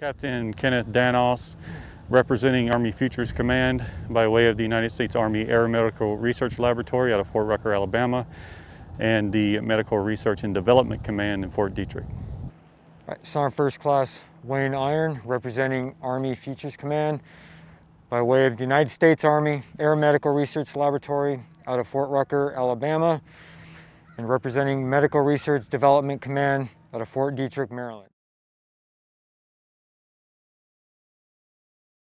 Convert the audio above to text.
Captain Kenneth Danos, representing Army Futures Command by way of the United States Army Aeromedical Research Laboratory out of Fort Rucker, Alabama, and the Medical Research and Development Command in Fort Detrick. Right, Sergeant First Class Wayne Irion, representing Army Futures Command by way of the United States Army Aeromedical Research Laboratory out of Fort Rucker, Alabama, and representing Medical Research Development Command out of Fort Detrick, Maryland.